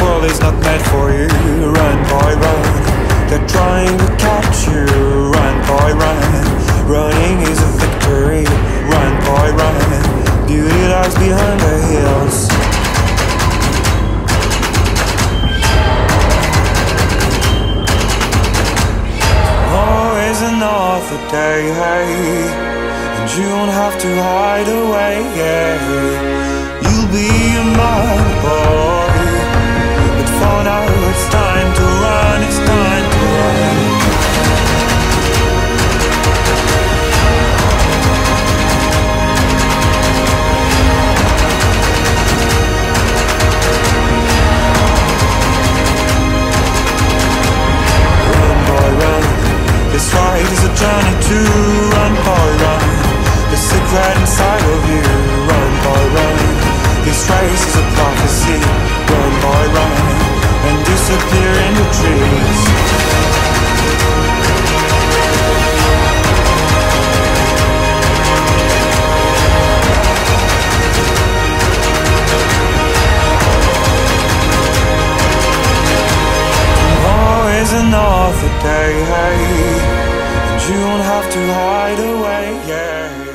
world is not meant for you. Run, boy, run. They're trying to catch you. Run, boy, run. Running is a victory. Run, boy, run. Beauty lies behind the hills. Another day, hey. And you won't have to hide away, yeah. This ride is a journey to run, boy, run. The secret inside of you. Another day. And you don't have to hide away, yeah.